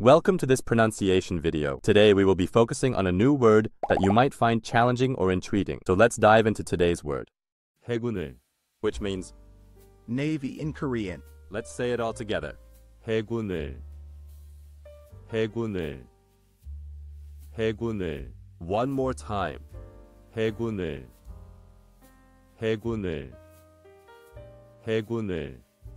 Welcome to this pronunciation video. Today we will be focusing on a new word that you might find challenging or intriguing. So let's dive into today's word, 해군을, which means, Navy in Korean. let's say it all together. 해군을, 해군을, 해군을, One more time. 해군을, 해군을, 해군을.